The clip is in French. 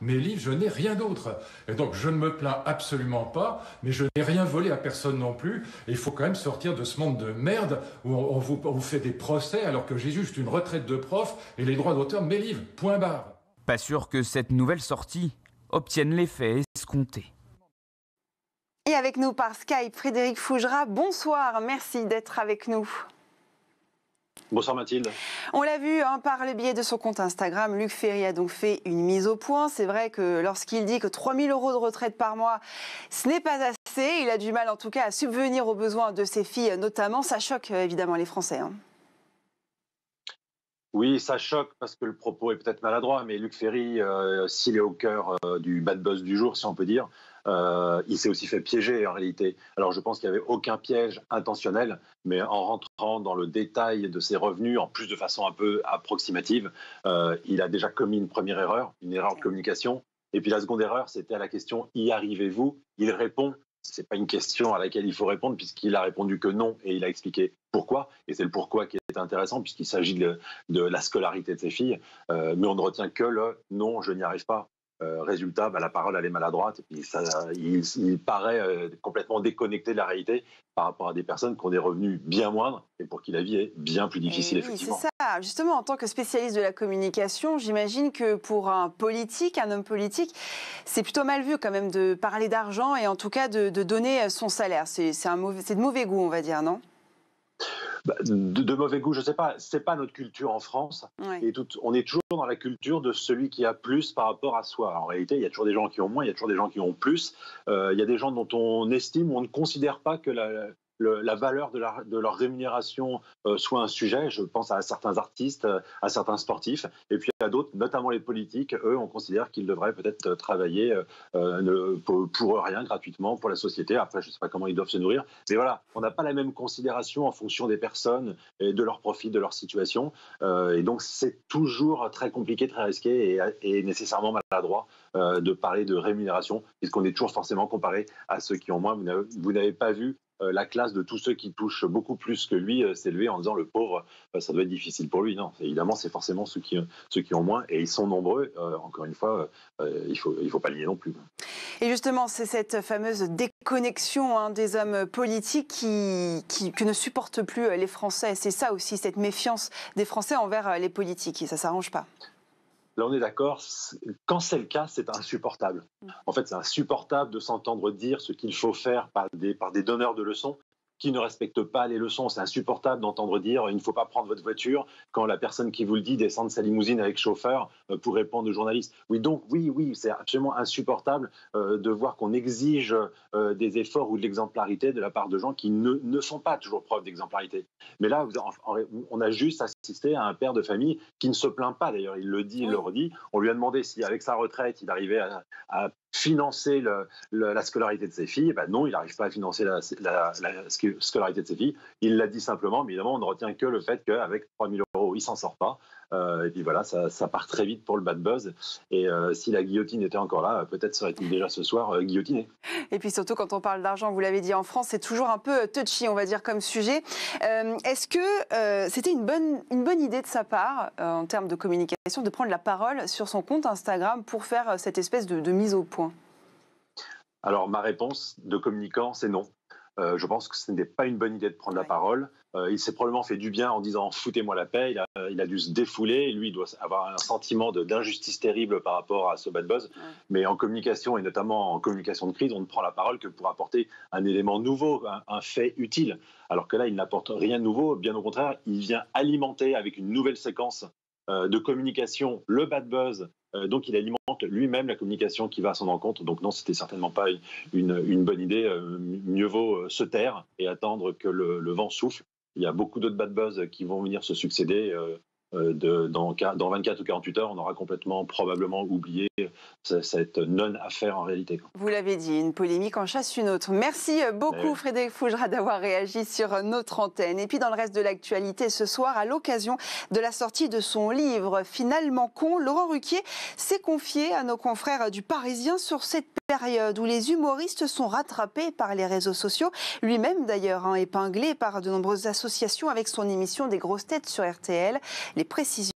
Mes livres, je n'ai rien d'autre. Et donc, je ne me plains absolument pas, mais je n'ai rien volé à personne non plus. Et il faut quand même sortir de ce monde de merde où on, vous, on vous fait des procès alors que j'ai juste une retraite de prof et les droits d'auteur de mes livres. Point barre. Pas sûr que cette nouvelle sortie obtienne l'effet escompté. Et avec nous par Skype, Frédéric Fougera, bonsoir, merci d'être avec nous. Bonsoir Mathilde. On l'a vu hein, par le biais de son compte Instagram, Luc Ferry a donc fait une mise au point. C'est vrai que lorsqu'il dit que 3000 euros de retraite par mois, ce n'est pas assez, il a du mal en tout cas à subvenir aux besoins de ses filles notamment. Ça choque euh, évidemment les Français. Hein. Oui, ça choque parce que le propos est peut-être maladroit, mais Luc Ferry, euh, s'il est au cœur euh, du bad buzz du jour, si on peut dire, euh, il s'est aussi fait piéger en réalité. Alors je pense qu'il n'y avait aucun piège intentionnel, mais en rentrant dans le détail de ses revenus, en plus de façon un peu approximative, il a déjà commis une première erreur, une erreur de communication. Et puis la seconde erreur, c'était à la question y arrivez-vous? Il répond c'est pas une question à laquelle il faut répondre puisqu'il a répondu que non et il a expliqué pourquoi. Et c'est le pourquoi qui est intéressant puisqu'il s'agit de, la scolarité de ses filles. Euh, mais on ne retient que le non, je n'y arrive pas. Euh, résultat, bah, la parole elle est maladroite et puis ça, il, paraît euh, complètement déconnecté de la réalité par rapport à des personnes qui ont des revenus bien moindres et pour qui la vie est bien plus difficile oui, effectivement. C'est ça. Justement, en tant que spécialiste de la communication, j'imagine que pour un politique, un homme politique, c'est plutôt mal vu quand même de parler d'argent et en tout cas de, de donner son salaire. C'est de mauvais goût, on va dire, non? Bah, de, mauvais goût, je ne sais pas. C'est pas notre culture en France. Et tout, on est toujours dans la culture de celui qui a plus par rapport à soi. en réalité, il y a toujours des gens qui ont moins, il y a toujours des gens qui ont plus. Euh, il y a des gens dont on estime, on ne considère pas que la, la valeur de, leur rémunération euh, soit un sujet. Je pense à certains artistes, euh, à certains sportifs, et puis à d'autres, notamment les politiques. Eux, on considère qu'ils devraient peut-être travailler euh, pour, rien, gratuitement, pour la société. Après, je ne sais pas comment ils doivent se nourrir. Mais voilà, on n'a pas la même considération en fonction des personnes de leur profit, de leur situation. et donc, c'est toujours très compliqué, très risqué et, nécessairement maladroit de parler de rémunération, puisqu'on est toujours forcément comparé à ceux qui ont moins. Vous n'avez pas vu la classe de tous ceux qui touchent beaucoup plus que lui euh, s'élever en disant le pauvre, euh, ça doit être difficile pour lui. Non, évidemment, c'est forcément ceux qui, ont moins, et ils sont nombreux. encore une fois, il ne faut, faut pas lier non plus. Et justement, c'est cette fameuse déconnexion hein, des hommes politiques qui, qui, ne supportent plus les Français. C'est ça aussi, cette méfiance des Français envers les politiques, et ça ne s'arrange pas. Là, on est d'accord, quand c'est le cas, c'est insupportable. Mm. En fait, c'est insupportable de s'entendre dire ce qu'il faut faire par des, par des donneurs de leçons qui ne respectent pas les leçons. C'est insupportable d'entendre dire il ne faut pas prendre votre voiture quand la personne qui vous le dit descend de sa limousine avec chauffeur euh, pour répondre aux journalistes. Oui, donc oui, oui, c'est absolument insupportable euh, de voir qu'on exige euh, des efforts ou de l'exemplarité de la part de gens qui ne, ne font pas toujours preuve d'exemplarité. Mais là, on a juste assisté à un père de famille qui ne se plaint pas, d'ailleurs, il le dit, il le redit. On lui a demandé si, avec sa retraite, il arrivait à, à financer la scolarité de ses filles. Ben non, il n'arrive pas à financer la, scolarité de ses filles. Il l'a dit simplement, mais évidemment, on ne retient que le fait qu'avec 3 000 euros, il s'en sort pas. Euh, et puis voilà, ça, part très vite pour le bad buzz. Et euh, si la guillotine était encore là, peut-être serait-il déjà ce soir euh, guillotiné. Et puis surtout, quand on parle d'argent, vous l'avez dit en France, c'est toujours un peu touchy, on va dire, comme sujet. Est-ce que c'était une bonne, une bonne idée de sa part, en termes de communication, de prendre la parole sur son compte Instagram pour faire cette espèce de mise au point? Alors ma réponse de communicant, c'est non. Euh, je pense que ce n'est pas une bonne idée de prendre la parole. Euh, il s'est probablement fait du bien en disant foutez-moi la paix. Il a, dû se défouler. Lui, il doit avoir un sentiment d'injustice terrible par rapport à ce bad buzz. Mais en communication, et notamment en communication de crise, on ne prend la parole que pour apporter un élément nouveau, un, fait utile. Alors que là, il n'apporte rien de nouveau. Bien au contraire, il vient alimenter avec une nouvelle séquence euh, de communication le bad buzz euh, donc il alimente lui-même la communication qui va à son encontre. Donc non, c'était certainement pas une, bonne idée. Euh, mieux vaut euh, se taire et attendre que le, vent souffle. Il y a beaucoup d'autres bad buzz qui vont venir se succéder. Euh, de, dans, dans, 24 ou 48 heures, on aura complètement probablement oublié cette non-affaire en réalité. Vous l'avez dit, une polémique en chasse une autre. Merci beaucoup Frédéric Fougera d'avoir réagi sur notre antenne. Et puis dans le reste de l'actualité ce soir, à l'occasion de la sortie de son livre Finalement con, Laurent Ruquier s'est confié à nos confrères du Parisien sur cette période où les humoristes sont rattrapés par les réseaux sociaux, lui-même d'ailleurs hein, épinglé par de nombreuses associations avec son émission des grosses têtes sur RTL. Les précisions